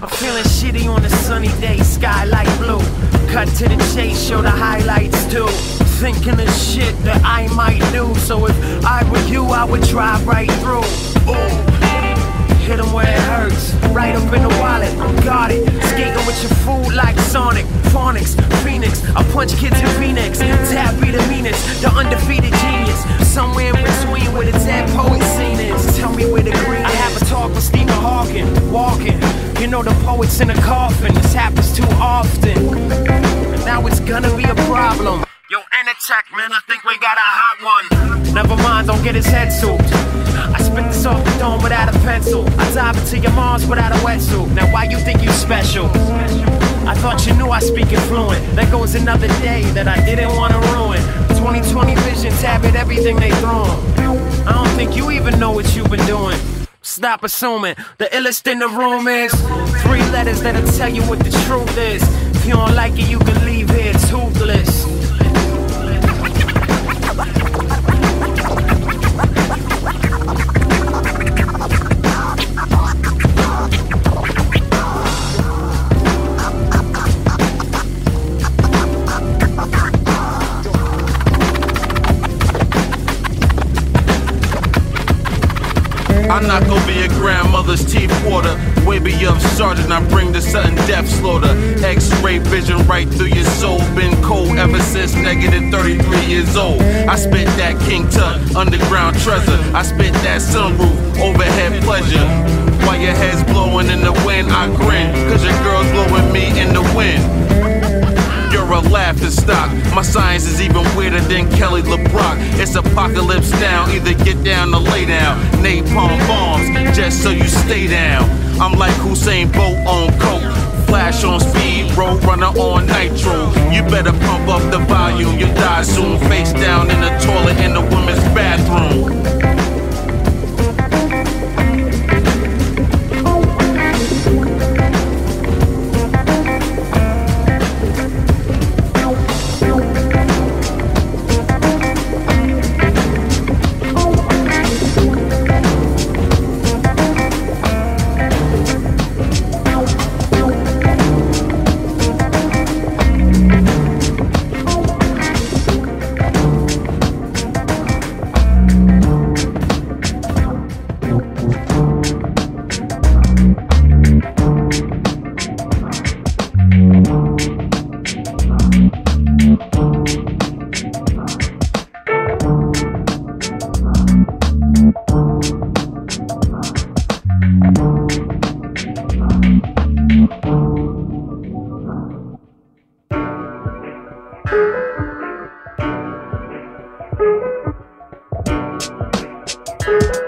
I'm feeling shitty on a sunny day, skylight blue. Cut to the chase, show the highlights too. Thinking of shit that I might do. So if I were you, I would drive right through. Ooh. Hit 'em where it hurts, right up in the wallet. Got it. Skating with your food like Sonic, Phonics, Phoenix. I punch kids in Phoenix. Be the meanest, the undefeated genius. Somewhere in between where the dead poet scene is. Tell me where the green. I have a talk with Stephen Hawking, walking. You know the poet's in a coffin. This happens too often. And Now it's gonna be a problem. Yo, Anatech, man, I think we got a hot one. Never mind, don't get his head souped. I spit this off the dome without a pencil. I dive into your Mars without a wetsuit. Now, why you think you special? I thought you knew I speak it fluent. There goes another day that I didn't want to ruin. 2020 vision, tab at everything they throw. I don't think you even know what you've been doing. Stop assuming the illest in the room is three letters that'll tell you what the truth is. If you don't like it, you can leave here toothless. I knock over your grandmother's teeth water. Way up, sergeant, I bring the sudden death slaughter. X-ray vision right through your soul. Been cold ever since negative 33 years old. I spit that King Tut, underground treasure. I spit that sunroof, overhead pleasure. While your head's blowing in the wind, I grin. Cause your girl's blowing me in the wind. A laughing stock. My science is even weirder than Kelly LeBrock. It's apocalypse now, either get down or lay down. Napalm bombs, just so you stay down. I'm like Usain Bolt on coke. Flash on speed, road runner on nitro. You better pump up the volume, you die soon. Face down in the toilet in the women's bathroom. you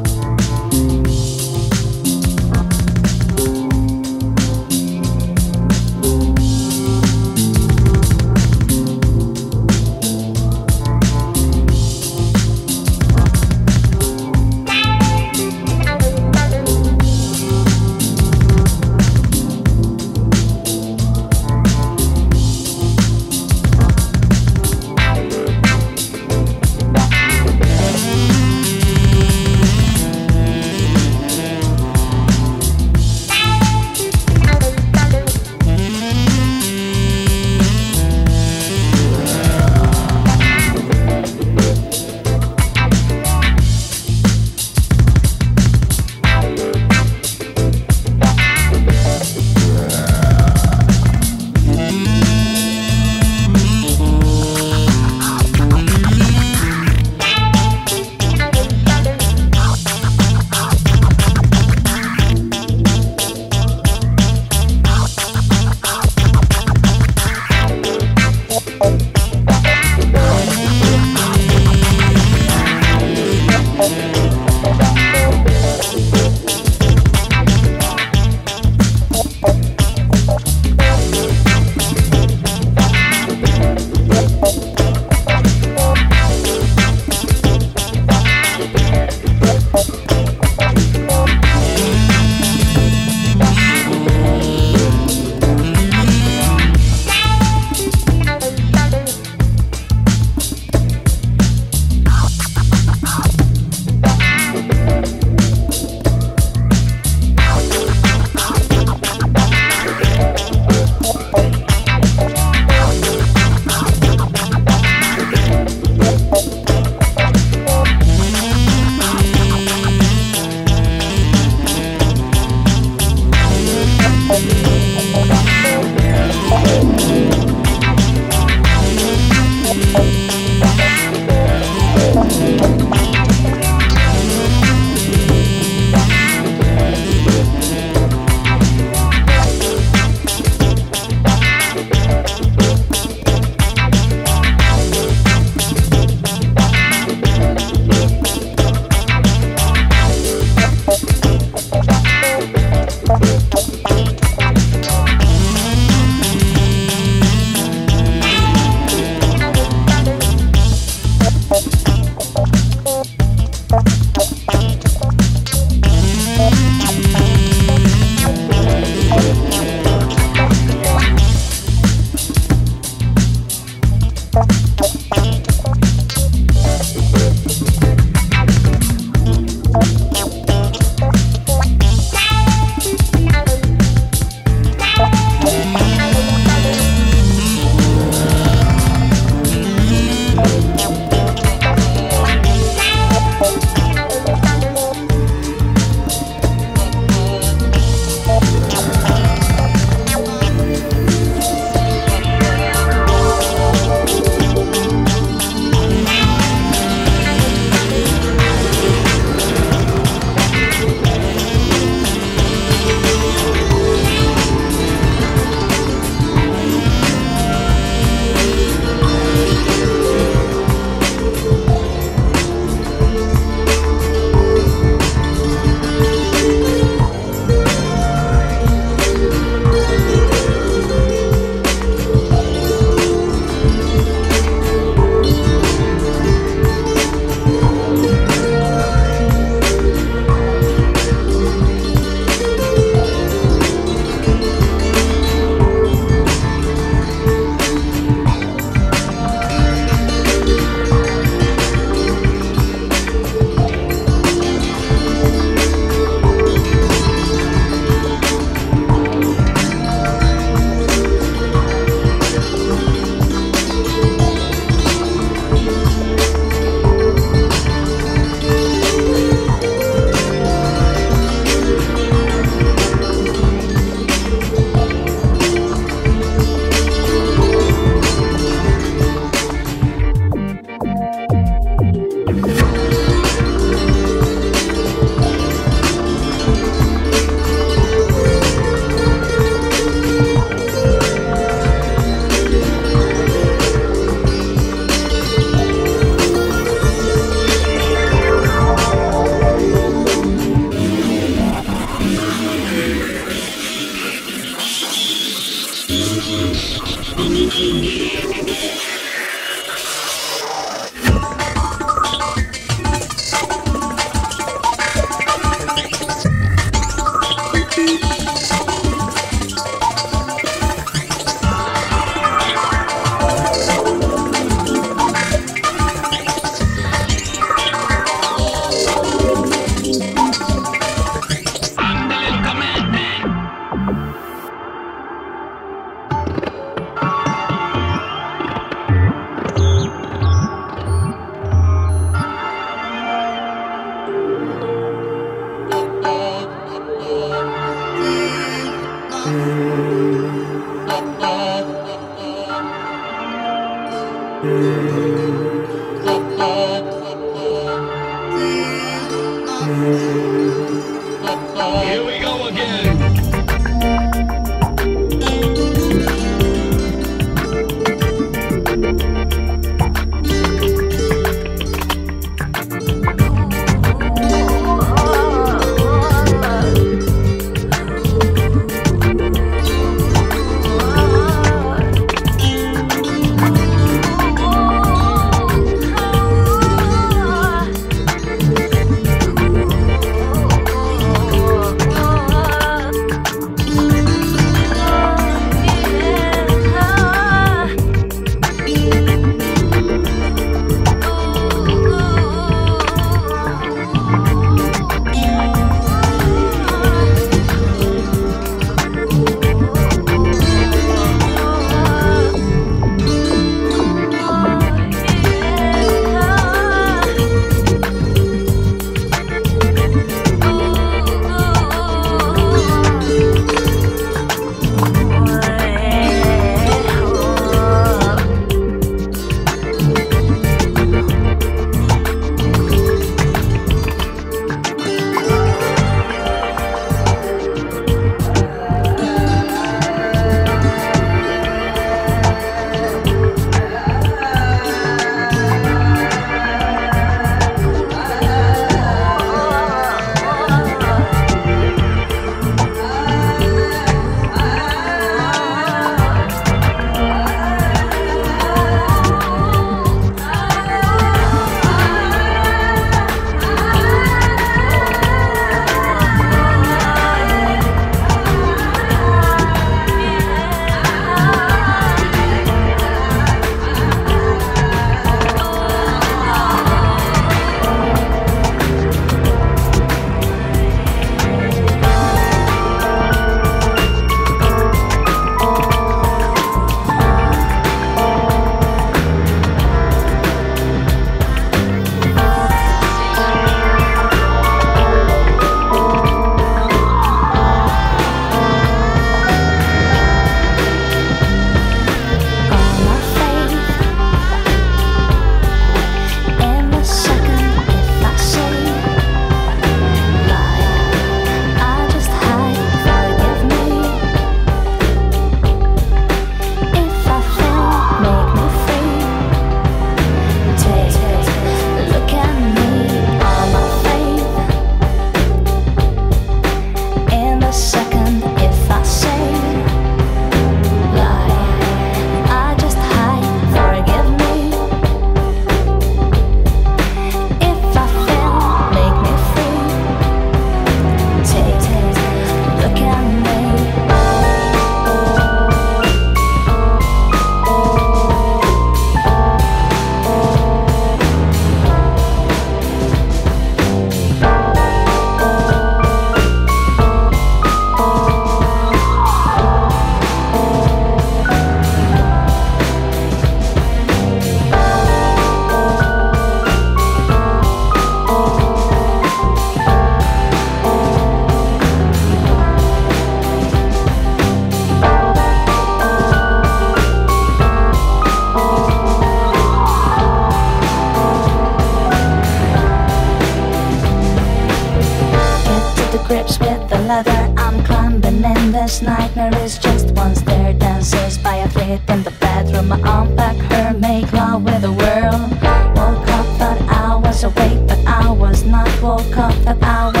in the bedroom I unpack her, make love with the world. Woke up, but I was awake But I was not woke up, but I was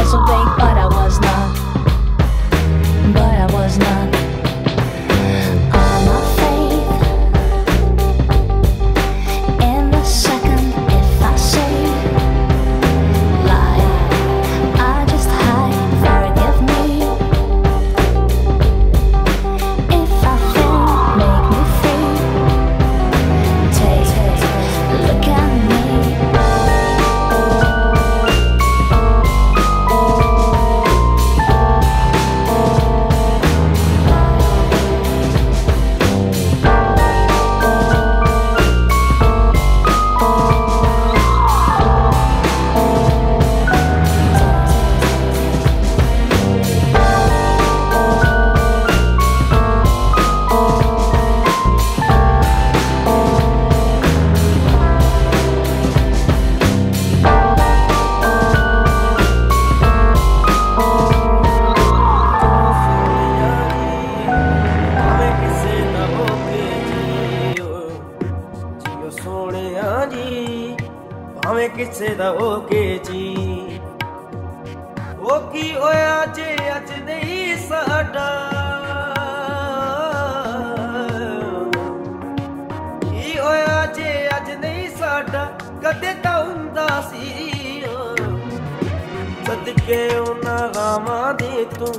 ਤੂੰ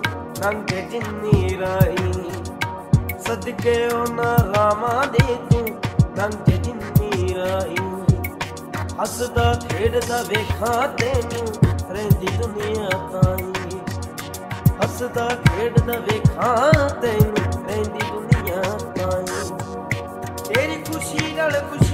ਰੰਗ ਜਿੰਨੀ ਰਾਈ। ਸਦਕੇ ਉਹਨਾਂ ਰਾਮਾਂ ਦੇ ਤੂੰ ਰੰਗ ਜਿੰਨੀ ਰਾਈ। ਹੱਸਦਾ, ਖੇਡਦਾ, ਵੇਖਾਂ ਤੈਨੂੰ ਰਹਿੰਦੀ ਦੁਨੀਆ ਤਾਈ। ਹੱਸਦਾ, ਖੇਡਦਾ, ਵੇਖਾਂ ਤੈਨੂੰ ਰਹਿੰਦੀ ਦੁਨੀਆ ਤਾਈ। ਤੇਰੀ ਖੁਸ਼ੀ ਨਾਲ ਖੁਸ਼ੀ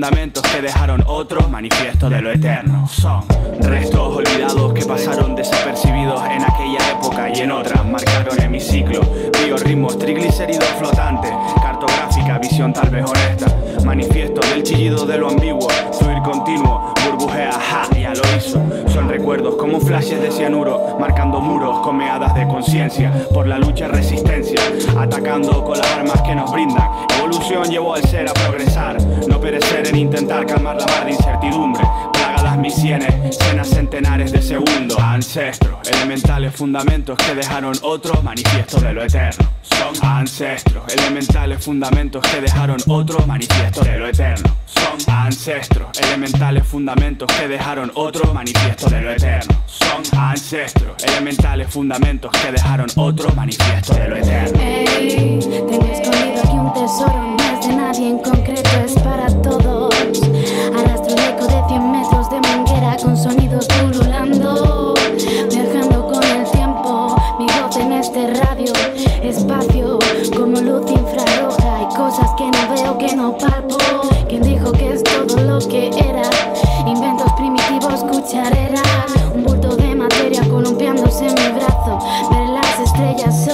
fundamentos que dejaron otros, manifiesto de lo eterno fundamentos que dejaron otros, manifiesto de lo eterno. Son ancestros, elementales fundamentos que dejaron otros, manifiesto de lo eterno. Son ancestros, elementales fundamentos que dejaron otros, manifiesto de lo eterno. Son ancestros, elementales fundamentos que dejaron otros, manifiesto de lo eterno. Hey, tengo escondido aquí un tesoro, no es de nadie en concreto, es para todos. Arrastro un eco de 100 metros de manguera con sonidos pululando. Me este radio, espacio como luz infrarroja. Hay cosas que no veo, que no palpo. Quien dijo que es todo lo que era, inventos primitivos, cuchareras, un bulto de materia columpiándose en mi brazo. Ver las estrellas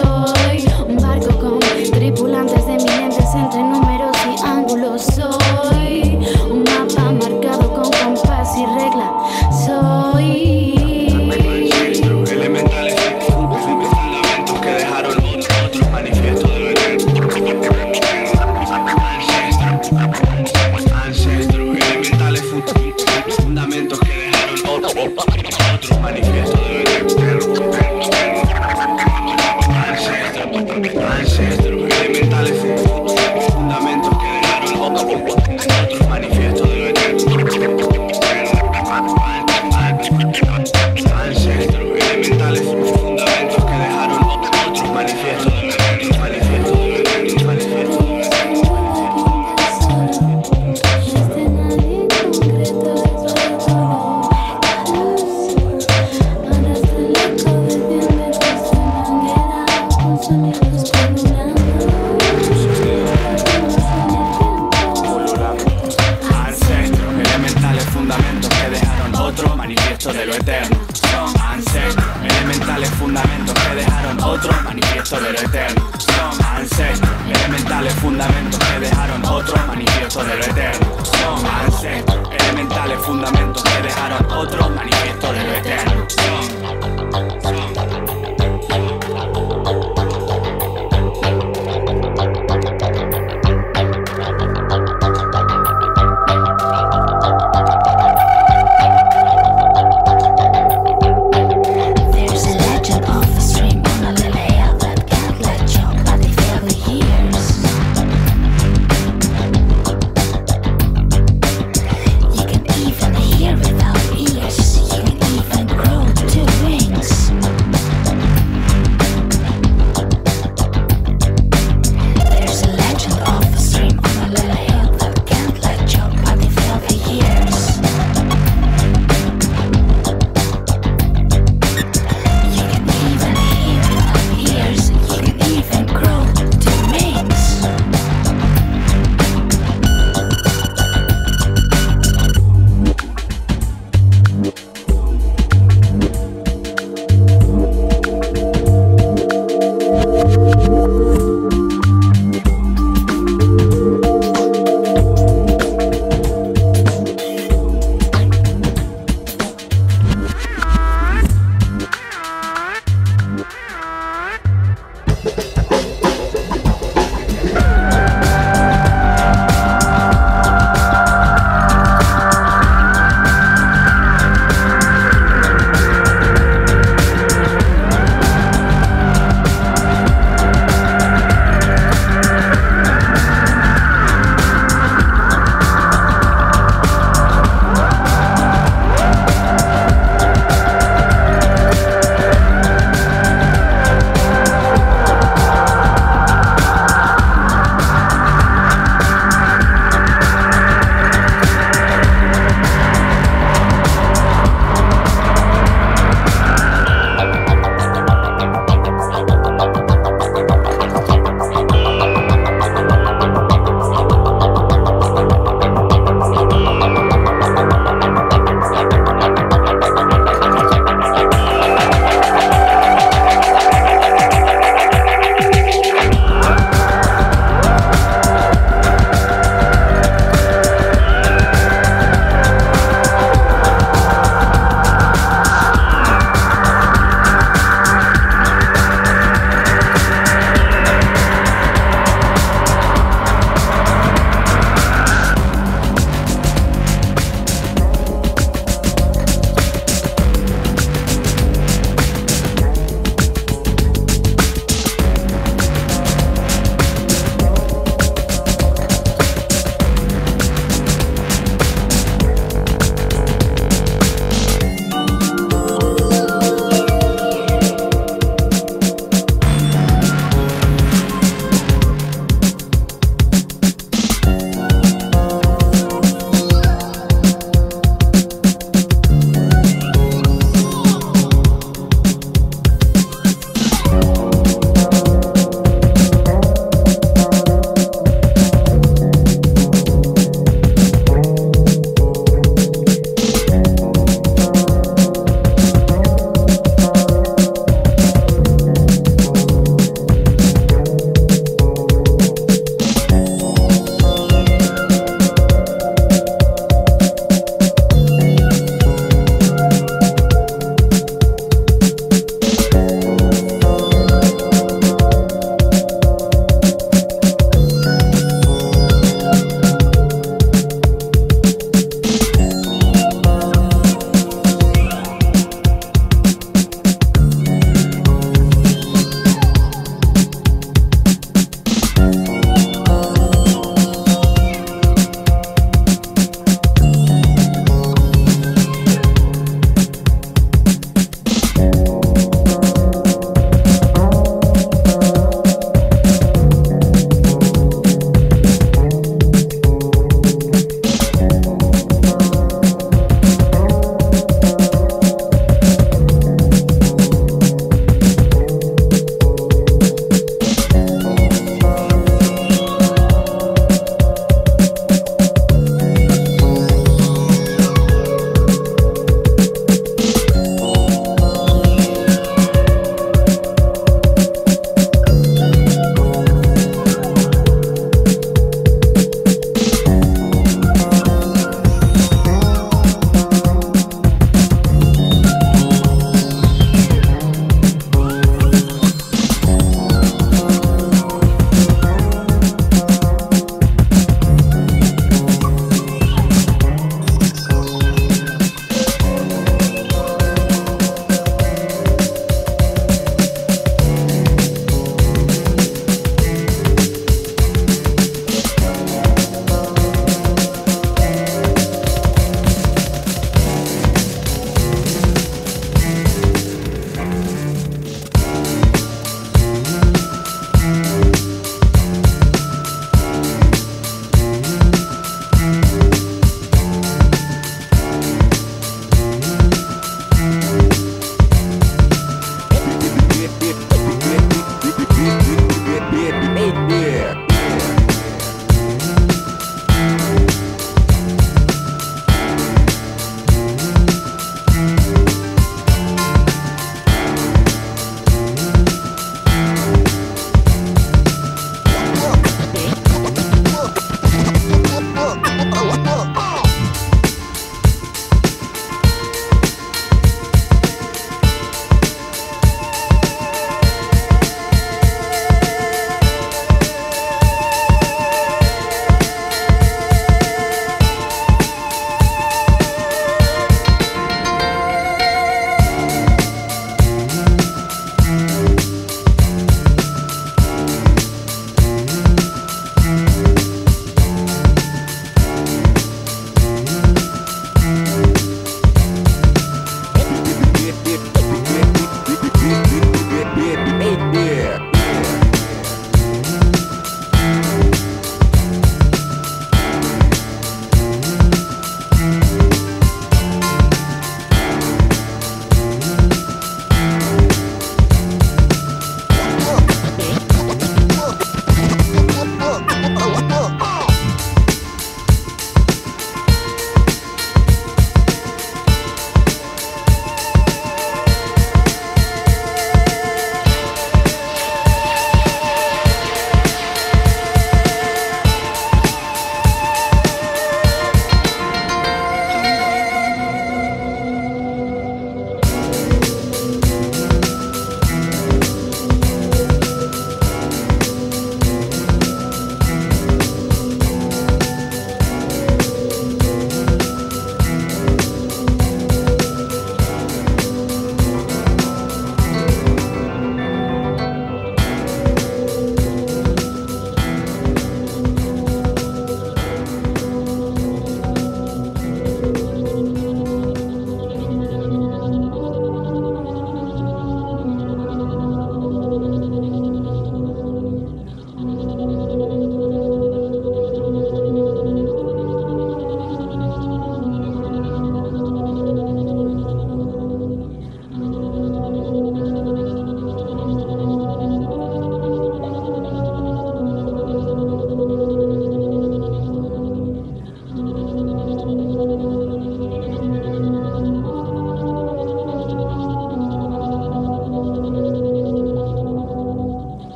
Let me